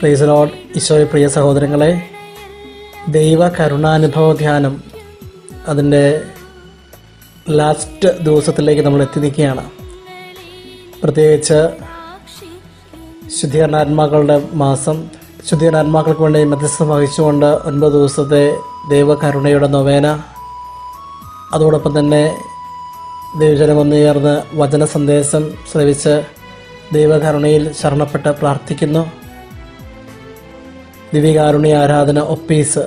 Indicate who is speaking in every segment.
Speaker 1: Price load ഈശോയെ പ്രിയ സഹോദരങ്ങളെ ദൈവ കരുണാനുഭവ ധ്യാനം അതിന്റെ ലാസ്റ്റ് ദിവസത്തിലേക്ക് നമ്മൾ എത്തി നിൽക്കുകയാണ്. പ്രത്യേകിച്ച് ശുദ്ധീകരണാത്മാക്കളുടെ മാസം ശുദ്ധീകരണാത്മാക്കൾക്ക് വേണ്ടി മധ്യസ്ഥം വഹിച്ചുകൊണ്ട് ഒൻപത് ദിവസത്തെ ദൈവകരുണയുടെ നൊവേന അതോടൊപ്പം തന്നെ ദൈവജനം ഒന്നുചേർന്ന് വചന സന്ദേശം ശ്രവിച്ച് ദൈവകരുണയിൽ ശരണപ്പെട്ട് പ്രാർത്ഥിക്കുന്നു. ദിവ്യകാരുണ്യ ആരാധന ഒപ്പീസ്.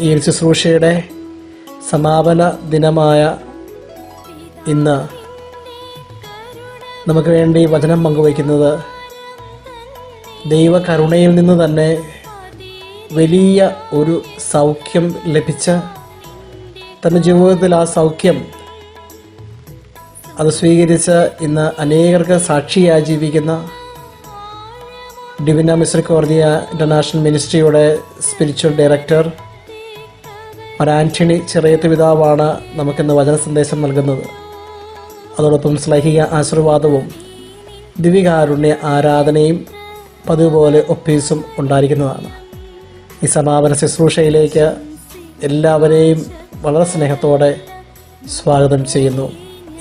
Speaker 1: ഈ ശുശ്രൂഷയുടെ സമാപന ദിനമായ ഇന്ന് നമുക്ക് വേണ്ടി വചനം പങ്കുവയ്ക്കുന്നത് ദൈവകരുണയിൽ നിന്ന് തന്നെ വലിയ ഒരു സൗഖ്യം ലഭിച്ച തന്റെ ജീവിതത്തിൽ ആ സൗഖ്യം അത് സ്വീകരിച്ച് ഇന്ന് അനേകർക്ക് സാക്ഷിയായി ജീവിക്കുന്ന ഡിവിന മിസ്രിക്കോർദിയ ഇന്റർനാഷണൽ മിനിസ്ട്രിയുടെ സ്പിരിച്വൽ ഡയറക്ടർ മരാന്റണി ചെറിയത്ത് പിതാവാണ് നമുക്കിന്ന് വചന സന്ദേശം നൽകുന്നത്. അതോടൊപ്പം സ്ലൈഹിക ആശീർവാദവും ദിവ്യകാരുണ്യ ആരാധനയും പതിവ് പോലെ ഒപ്പീസും ഉണ്ടായിരിക്കുന്നതാണ്. ഈ സമാപന ശുശ്രൂഷയിലേക്ക് എല്ലാവരെയും വളരെ സ്നേഹത്തോടെ സ്വാഗതം ചെയ്യുന്നു.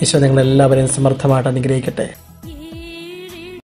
Speaker 1: ഈശോ നിങ്ങളെല്ലാവരെയും സമർത്ഥമായിട്ട് അനുഗ്രഹിക്കട്ടെ.